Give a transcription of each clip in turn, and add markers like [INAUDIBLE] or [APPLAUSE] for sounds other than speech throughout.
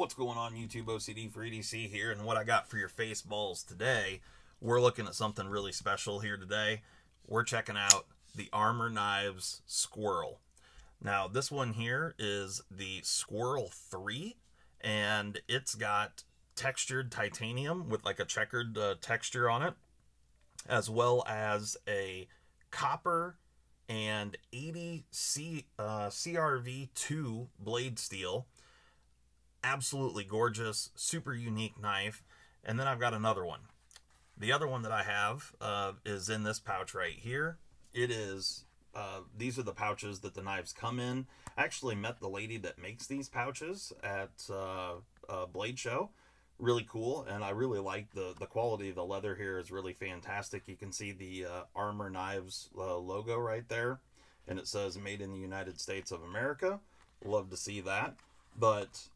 What's going on YouTube OCD for EDC here and what I got for your face balls today. We're looking at something really special here today. We're checking out the RMOR Knives Squirrel. Now this one here is the Squirrel 3 and it's got textured titanium with like a checkered uh, texture on it as well as a copper and 80 C, uh, CRV2 blade steel absolutely gorgeous, super unique knife. And then I've got another one. The other one that I have uh, is in this pouch right here. It is, uh, these are the pouches that the knives come in. I actually met the lady that makes these pouches at uh, Blade Show. Really cool, and I really like the, the quality of the leather here is really fantastic. You can see the uh, RMOR Knives uh, logo right there, and it says Made in the United States of America. Love to see that. But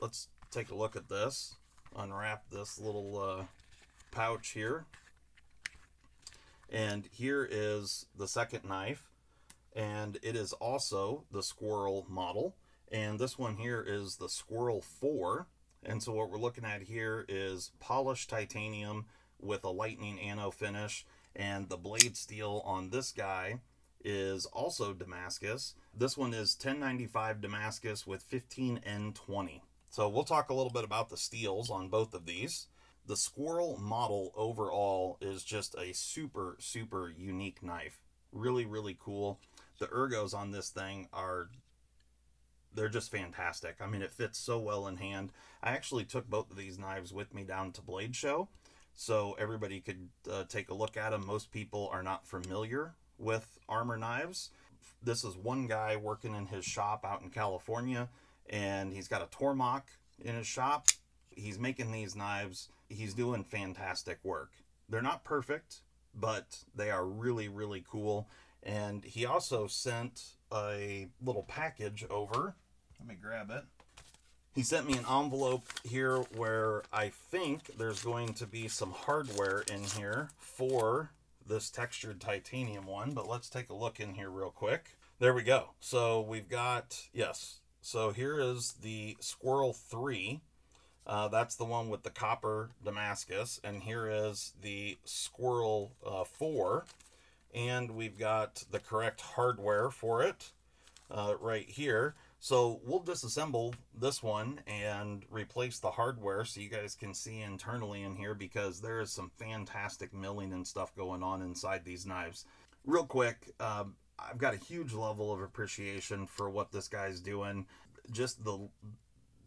let's take a look at this. Unwrap this little uh, pouch here. And here is the second knife. And it is also the Squirrel model. And this one here is the Squirrel 4. And so what we're looking at here is polished titanium with a lightning anno finish. And the blade steel on this guy is also Damascus. This one is 1095 Damascus with 15N20. So we'll talk a little bit about the steels on both of these. The Squirrel model overall is just a super, super unique knife. Really, really cool. The ergos on this thing are, they're just fantastic. I mean, it fits so well in hand. I actually took both of these knives with me down to Blade Show so everybody could uh, take a look at them. Most people are not familiar with RMOR knives. This is one guy working in his shop out in California, and he's got a Tormach in his shop. He's making these knives. He's doing fantastic work. They're not perfect, but they are really, really cool. And he also sent a little package over. Let me grab it. He sent me an envelope here where I think there's going to be some hardware in here for this textured titanium one, but let's take a look in here real quick. There we go. So we've got, yes. So here is the Squirrel 3. Uh, that's the one with the copper Damascus. And here is the Squirrel uh, 4. And we've got the correct hardware for it uh, right here. So we'll disassemble this one and replace the hardware so you guys can see internally in here because there is some fantastic milling and stuff going on inside these knives. Real quick, um, I've got a huge level of appreciation for what this guy's doing. Just the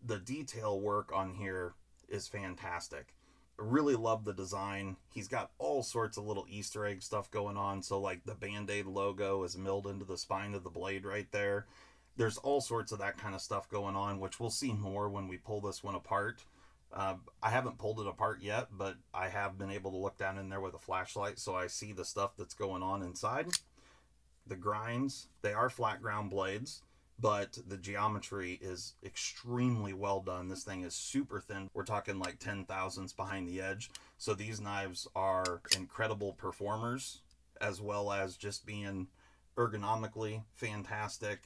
the detail work on here is fantastic. Really love the design. He's got all sorts of little Easter egg stuff going on. So like the Band-Aid logo is milled into the spine of the blade right there there's all sorts of that kind of stuff going on, which we'll see more when we pull this one apart. Uh, I haven't pulled it apart yet, but I have been able to look down in there with a flashlight, so I see the stuff that's going on inside. The grinds, they are flat ground blades, but the geometry is extremely well done. This thing is super thin. We're talking like 10 thousandths behind the edge. So these knives are incredible performers, as well as just being ergonomically fantastic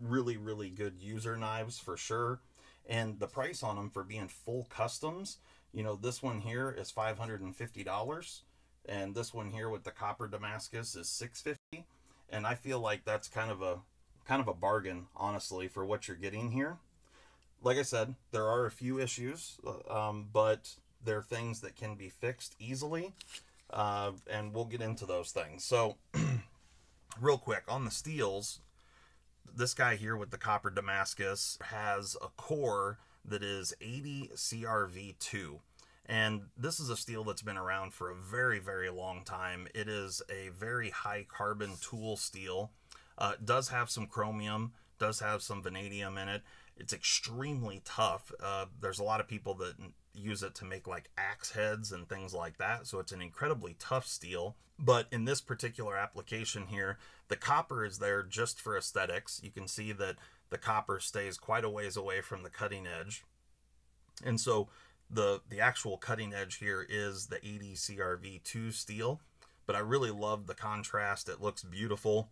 really, really good user knives for sure. And the price on them for being full customs, you know, this one here is $550 and this one here with the copper Damascus is 650 and I feel like that's kind of a kind of a bargain honestly for what you're getting here. Like I said, there are a few issues, uh, um, but they're things that can be fixed easily, uh, and we'll get into those things. So, [CLEARS THROAT] real quick on the steels, this guy here with the copper Damascus has a core that is 80 CRV2. And this is a steel that's been around for a very, very long time. It is a very high carbon tool steel. Uh, does have some chromium, does have some vanadium in it. It's extremely tough. Uh, there's a lot of people that use it to make like axe heads and things like that. So it's an incredibly tough steel. But in this particular application here, the copper is there just for aesthetics. You can see that the copper stays quite a ways away from the cutting edge. And so the, the actual cutting edge here is the 80 CRV2 steel. But I really love the contrast. It looks beautiful.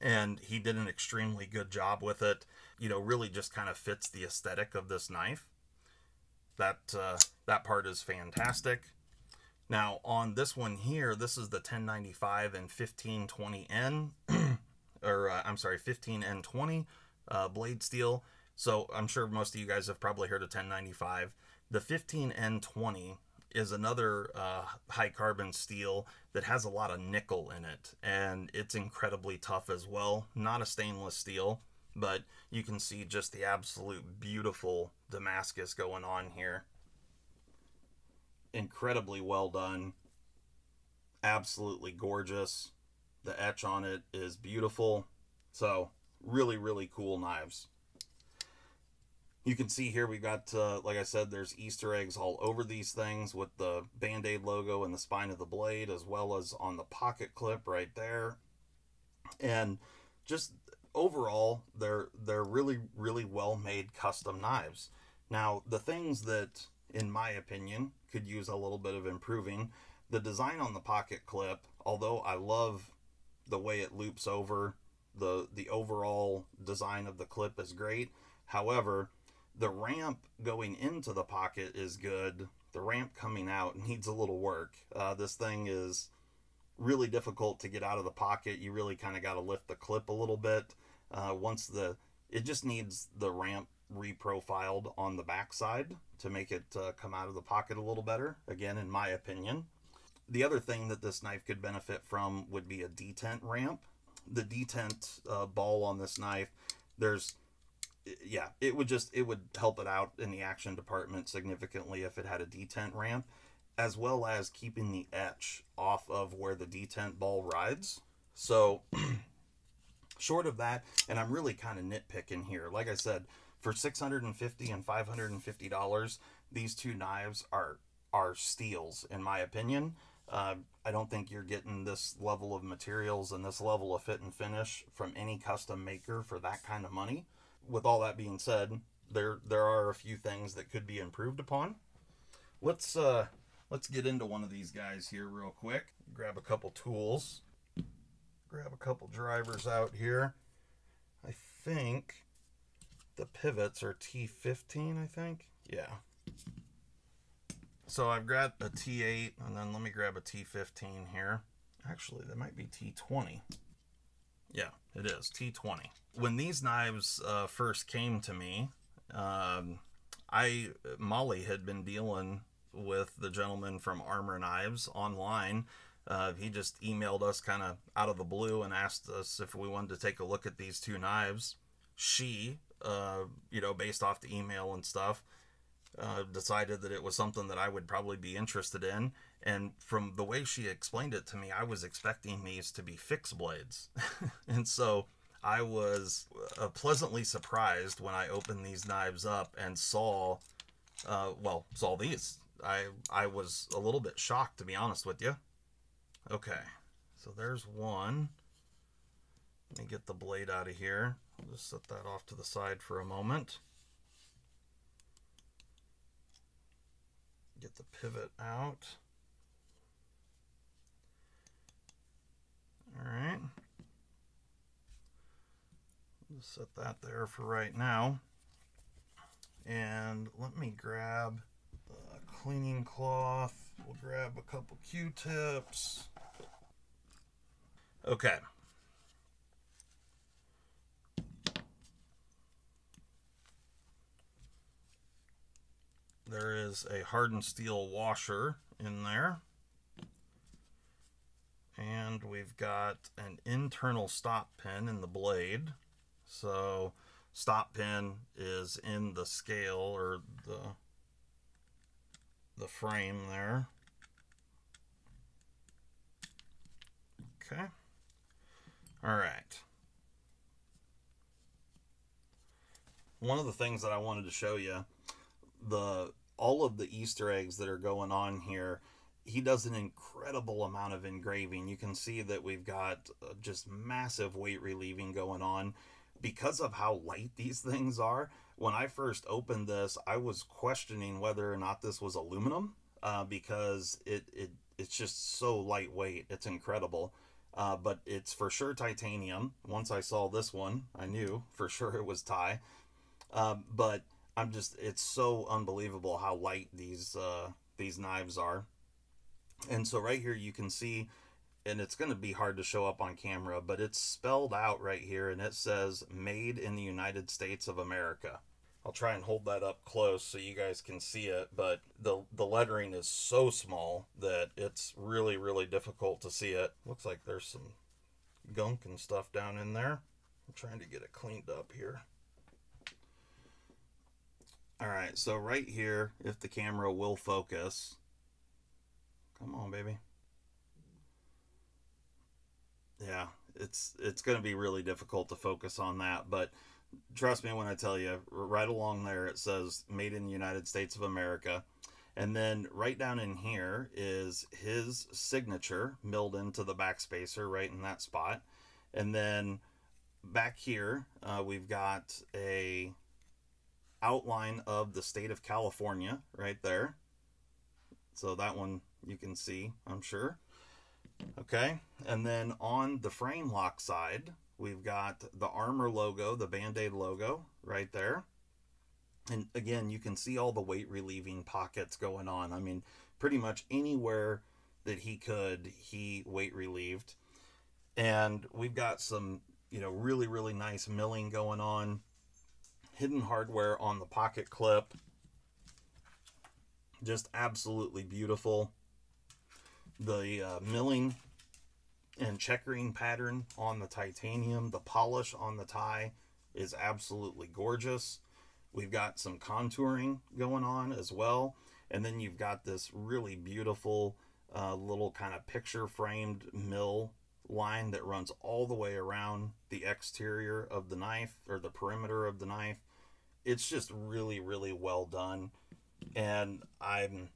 and he did an extremely good job with it. You know, really just kind of fits the aesthetic of this knife. That uh, that part is fantastic. Now on this one here, this is the 1095 and 1520N, [CLEARS THROAT] or uh, I'm sorry, 15N20 uh, blade steel. So I'm sure most of you guys have probably heard of 1095. The 15N20 is another uh, high carbon steel that has a lot of nickel in it, and it's incredibly tough as well. Not a stainless steel, but you can see just the absolute beautiful Damascus going on here. Incredibly well done. Absolutely gorgeous. The etch on it is beautiful. So, really, really cool knives you can see here we've got uh, like i said there's easter eggs all over these things with the band-aid logo and the spine of the blade as well as on the pocket clip right there and just overall they're they're really really well made custom knives now the things that in my opinion could use a little bit of improving the design on the pocket clip although i love the way it loops over the the overall design of the clip is great however the ramp going into the pocket is good. The ramp coming out [LAUGHS] needs a little work. Uh, this thing is really difficult to get out of the pocket. You really kind of got to lift the clip a little bit. Uh, once the it just needs the ramp reprofiled on the backside to make it uh, come out of the pocket a little better. Again, in my opinion. The other thing that this knife could benefit from would be a detent ramp. The detent uh, ball on this knife, there's yeah, it would just it would help it out in the action department significantly if it had a detent ramp, as well as keeping the etch off of where the detent ball rides. So, [CLEARS THROAT] short of that, and I'm really kind of nitpicking here. Like I said, for 650 and 550 dollars, these two knives are are steals in my opinion. Uh, I don't think you're getting this level of materials and this level of fit and finish from any custom maker for that kind of money with all that being said, there there are a few things that could be improved upon. Let's uh let's get into one of these guys here real quick. Grab a couple tools. Grab a couple drivers out here. I think the pivots are T15, I think. Yeah. So I've got a T8 and then let me grab a T15 here. Actually, that might be T20. Yeah, it is T20. When these knives uh, first came to me, um, I Molly had been dealing with the gentleman from RMOR Knives online. Uh, he just emailed us kind of out of the blue and asked us if we wanted to take a look at these two knives. She, uh, you know, based off the email and stuff, uh, decided that it was something that I would probably be interested in. And from the way she explained it to me, I was expecting these to be fixed blades. [LAUGHS] and so I was uh, pleasantly surprised when I opened these knives up and saw, uh, well, saw these. I, I was a little bit shocked, to be honest with you. Okay, so there's one. Let me get the blade out of here. I'll just set that off to the side for a moment. Get the pivot out. Alright. Just set that there for right now. And let me grab a cleaning cloth. We'll grab a couple Q-tips. Okay. There is a hardened steel washer in there. And we've got an internal stop pin in the blade. So stop pin is in the scale or the the frame there. Okay. All right. One of the things that I wanted to show you, the all of the Easter eggs that are going on here he does an incredible amount of engraving. You can see that we've got uh, just massive weight relieving going on because of how light these things are. When I first opened this, I was questioning whether or not this was aluminum uh, because it, it it's just so lightweight. It's incredible. uh, but it's for sure titanium. Once I saw this one, I knew for [LAUGHS] sure it was Ti. Um, but I'm just, it's so unbelievable how light these uh, these knives are. And so right here you can see, and it's going to be hard to show up on camera, but it's spelled out right here, and it says "Made in the United States of America." I'll try and hold that up close so you guys can see it, but the the lettering is so small that it's really really difficult to see it. Looks like there's some gunk and stuff down in there. I'm trying to get it cleaned up here. All right, so right here, if the camera will focus, come on, baby. Yeah, it's it's going to be really difficult to focus on that, but trust me when I tell you, right along there it says made in the United States of America. And then right down in here is his signature milled into the backspacer right in that spot. And then back here, uh, we've got a outline of the state of California right there. So that one you can see, I'm sure. Okay, and then on the frame lock side, We've got the RMOR logo, the Band-Aid logo right there. And again, you can see all the weight relieving pockets going on. I mean, pretty much anywhere that he could, he weight relieved. And we've got some, you know, really, really nice milling going on. Hidden hardware on the pocket clip. Just absolutely beautiful. The uh, milling and checkering pattern on the titanium. The polish on the tie is absolutely gorgeous. We've got some contouring going on as well. And then you've got this really beautiful uh, little kind of picture framed mill line that runs all the way around the exterior of the knife or the perimeter of the knife. It's just really, really well done. And I'm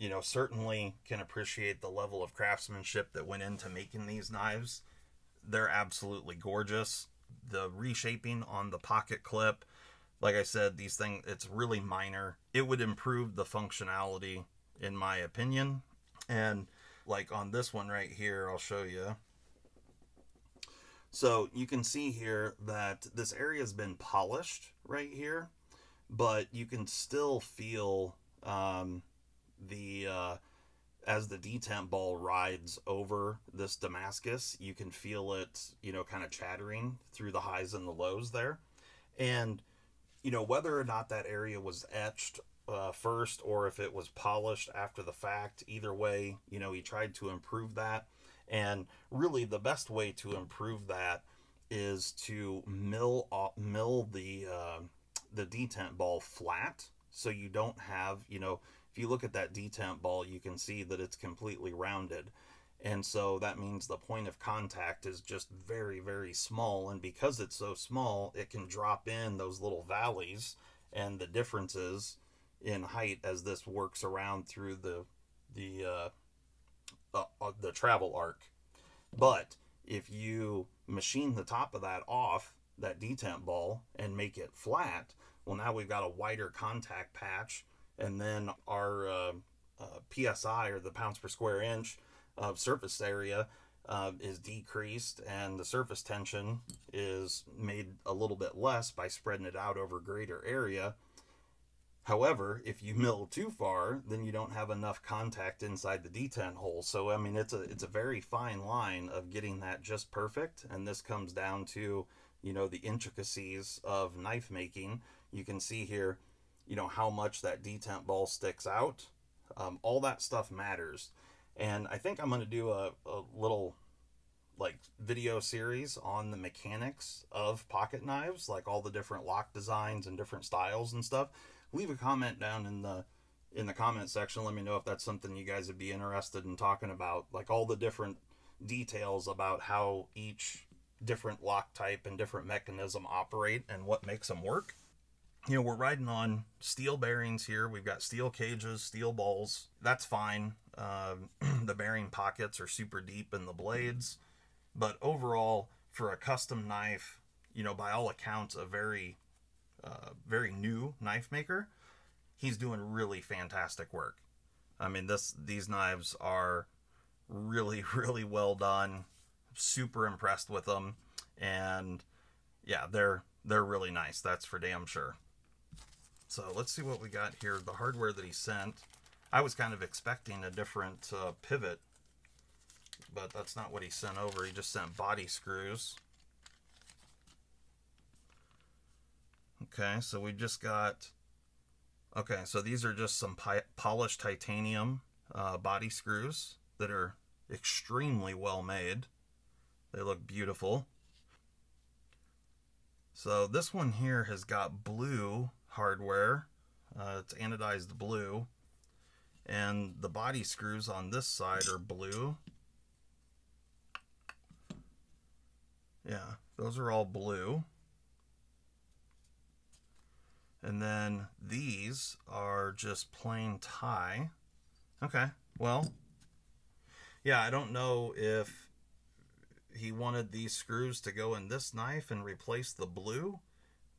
you know, certainly can appreciate the level of craftsmanship that went into making these knives. They're absolutely gorgeous. The reshaping on the pocket clip, like I said, these things, it's really minor. It would improve the functionality, in my opinion. And like on this one right here, I'll show you. So you can see here that this area has been polished right here, but you can still feel um, the uh, as the detent ball rides over this Damascus, you can feel it, you know, kind of chattering through the highs and the lows there. And, you know, whether or not that area was etched uh, first or if it was polished after the fact, either way, you know, he tried to improve that. And really, the best way to improve that is to mill mill the uh, the detent ball flat, so you don't have, you know, if you look at that detent ball, you can see that it's completely rounded. And so that means the point of contact is just very, very small. And because it's so small, it can drop in those little valleys and the differences in height as this works around through the the uh, uh, uh, the travel arc. But if you machine the top of that off, that detent ball, and make it flat, well, now we've got a wider contact patch and then our uh, uh, psi or the pounds per square inch of surface area uh, is decreased and the surface tension is made a little bit less by spreading it out over greater area. However, if you [LAUGHS] mill too far, then you don't have enough contact inside the detent hole. So I mean, it's a it's a very fine line of getting that just perfect, and this comes down to you know the intricacies of knife making. You can see here you know how much that detent ball sticks out. Um, all that stuff matters. And i think i'm going to do a, a little like video series on the mechanics of pocket knives like all the different lock designs and different styles and stuff. Leave a comment down in the in the comment section. Let me know if that's something you guys would be interested in talking about. Like all the different details about how each different lock type and different mechanism operate and what makes them work you know, we're riding on steel bearings here. We've got steel cages, steel balls. That's fine. Um, [CLEARS THROAT] the bearing pockets are super deep in the blades. But overall, for a custom knife, you know, by all accounts, a very, uh, very new knife maker, he's doing really fantastic work. I mean, this these knives are really, [LAUGHS] really well done. super impressed with them, and yeah, they're they're really nice. That's for damn sure. So let's see what we got here. The hardware that he sent. I was kind of expecting a different uh, pivot, but that's not what he sent over. He just sent body screws. Okay, so we just got. Okay, so these are just some polished titanium uh, body screws that are extremely well made. They look beautiful. So this one here has got blue hardware. Uh, it's anodized blue. And the body screws on this side are blue. Yeah, those are all blue. And then these are just plain tie. Okay, well, yeah, I don't know if he wanted these screws to go in this knife and replace the blue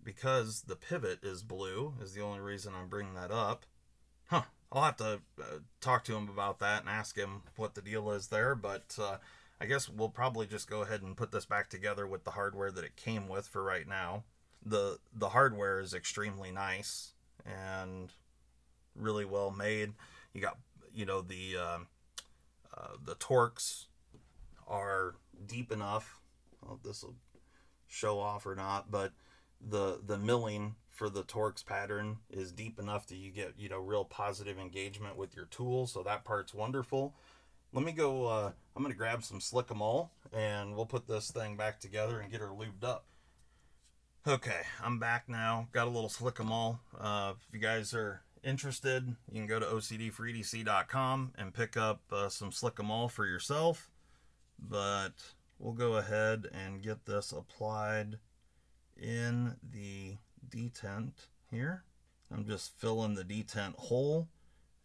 because the pivot is blue is the only reason I'm bringing that up. Huh. I'll have to uh, talk to him about that and ask him what the deal is there, but uh, I guess we'll probably just go ahead and put this back together with the hardware that it came with for right now. The the hardware is extremely nice and really well made. You got you know the uh, uh the Torx are deep enough. This will show off or not, but the the milling for the Torx pattern is deep enough that you get you know real positive engagement with your tool. So that part's wonderful. Let me go. Uh, I'm gonna grab some Slick'em All and we'll put this thing back together and get her lubed up. Okay, I'm back now. Got a little Slick'em All. Uh, if you guys are interested, you can go to OCD4EDC.com and pick up uh, some Slick'em All for yourself but we'll go ahead and get this applied in the detent here. I'm just filling the detent hole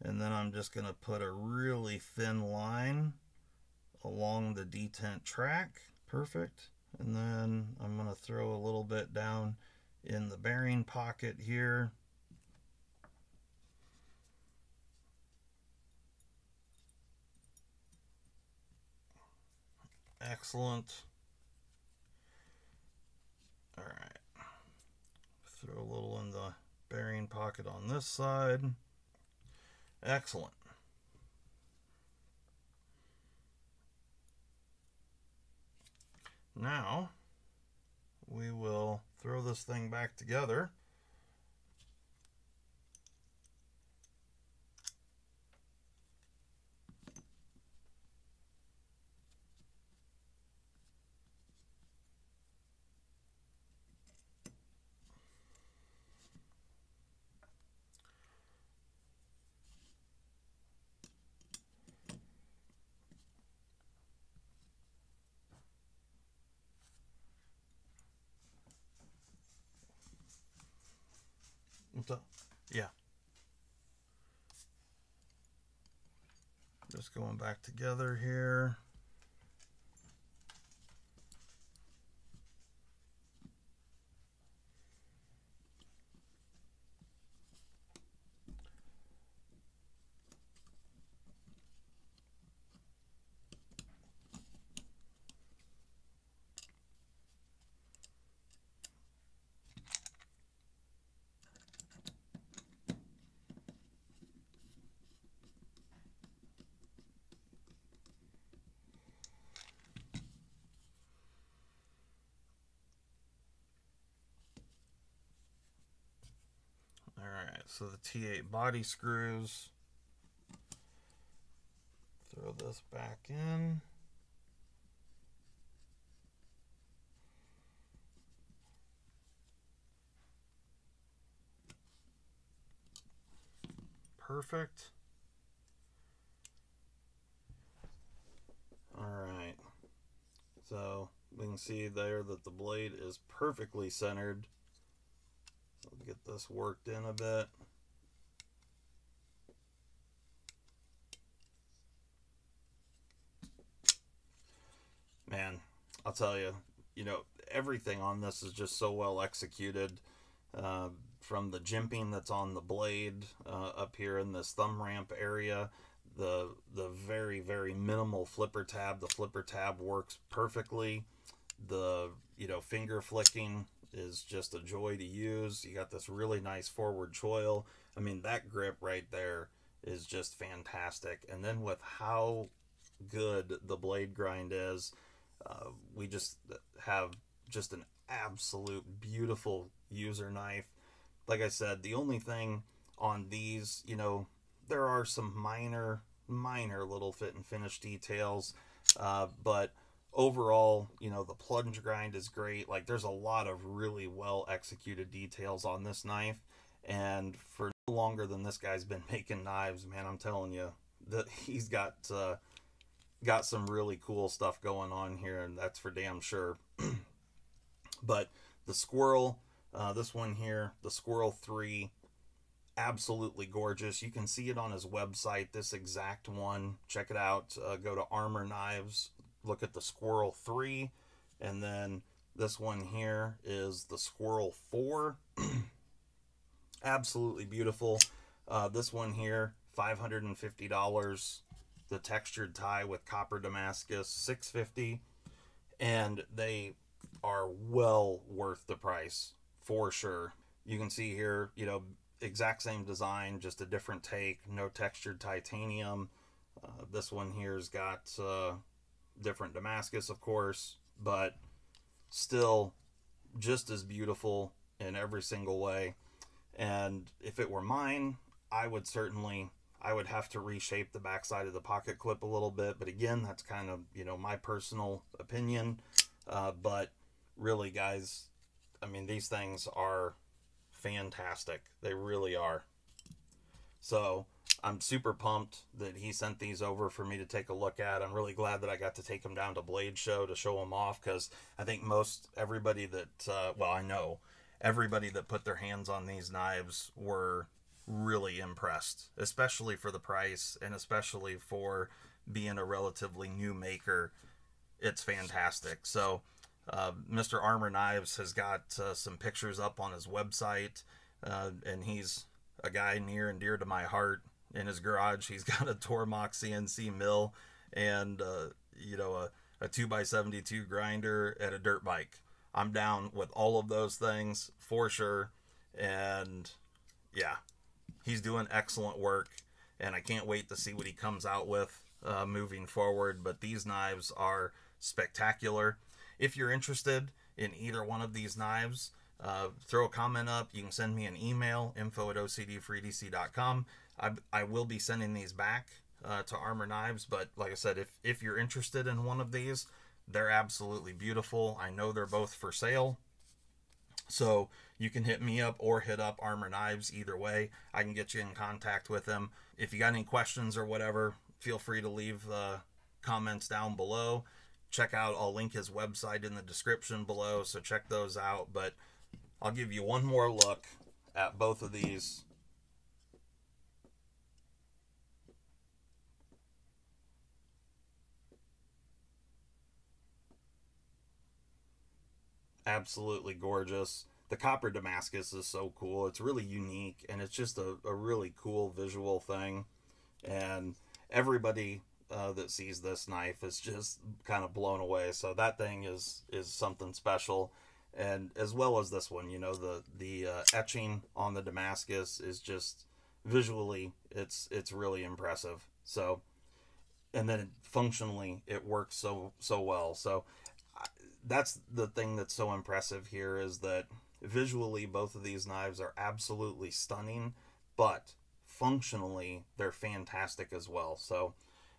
and then I'm just going to put a really thin line along the detent track. Perfect. And then I'm going to throw a little bit down in the bearing pocket here. Excellent. All right. Throw a little in the bearing pocket on this side. Excellent. Now, we will throw this thing back together. Yeah. Just going back together here. So the T8 body screws. Throw this back in. Perfect. All right. So we can see there that the blade is perfectly centered. Get this worked in a bit. Man, I'll tell you, you know, everything on this is just so well executed. Uh, from the jimping that's on the blade uh, up here in this thumb ramp area, the the very very minimal flipper tab. The flipper tab works perfectly. The you know finger flicking is just a joy to use. You got this really nice forward choil. I mean that grip right there is just fantastic. And then with how good the blade grind is, uh, we just have just an absolute beautiful user knife. Like I said, the only thing on these, you know, there are some minor, minor little fit and finish details, uh, but overall, you know, the plunge grind is great. Like, there's a lot of really well executed details on this knife, and for longer than this guy's been [LAUGHS] making knives, man, I'm telling you that he's got uh, got some really cool stuff going on here, and that's for damn sure. [CLEARS THROAT] but the squirrel, uh, this one here, the squirrel three absolutely gorgeous. You can see it on his website, this exact one. Check it out. Uh, go to RMOR Knives, look at the Squirrel 3, and then this one here is the Squirrel 4. [CLEARS THROAT] absolutely beautiful. Uh, this one here, $550. The textured tie with copper Damascus, 650 and they are well worth the price for sure. You can see here, you know, exact same design, just a different take. No textured titanium. Uh, this one here's got uh, different Damascus, of course, but still just as beautiful in every single way. And if it were mine, I would certainly I would have to reshape the backside of the pocket clip a little bit. But again, that's kind of you know my personal opinion. Uh, but really, guys, I mean these things are fantastic. They really are. So I'm super pumped that he sent these over for me to take a look at. I'm really glad that I got to take them down to Blade Show to show them off because I think most everybody that, uh, well, I know everybody that put their hands on these knives were really impressed, especially for the price and especially for being a relatively new maker. It's fantastic. So, uh, Mr. RMOR Knives has got uh, some pictures up on his website, uh, and he's a guy near and dear to my heart. In his garage, he's [LAUGHS] got a Tormach CNC mill and uh, you know a, a two x seventy two grinder and a dirt bike. I'm down with all of those things for sure, and yeah, he's doing excellent work, and I can't wait to see what he comes out with uh, moving forward. But these knives are spectacular. If you're interested in either one of these knives, uh, throw a comment up. You can send me an email, info at ocd4edc.com. I, I will be sending these back uh, to RMOR Knives, but like I said, if, if you're interested in one of these, they're absolutely beautiful. I know they're both for sale. So you can hit me up or hit up RMOR Knives either way. I can get you in contact with them. If you got any questions or whatever, feel free to leave uh, comments down below check out i'll link his website in the description below so check those out but i'll give you one more look at both of these absolutely gorgeous the copper damascus is so cool it's really unique and it's just a, a really cool visual thing and everybody uh, that sees this knife is just kind of blown away. So that thing is is something special, and as well as this one, you know, the the uh, etching on the Damascus is just visually it's it's really impressive. So, and then functionally it works so so well. So that's the thing that's so impressive here is that visually both of these knives are absolutely stunning, but functionally they're fantastic as well. So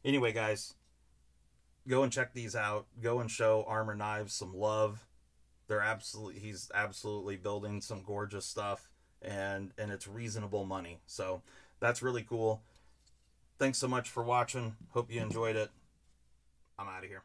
Anyway, guys, go and check these out. Go and show RMOR Knives some love. They're absolutely he's absolutely building some gorgeous stuff and and it's reasonable money. So that's really cool. Thanks so much for watching. Hope you enjoyed it. I'm out of here.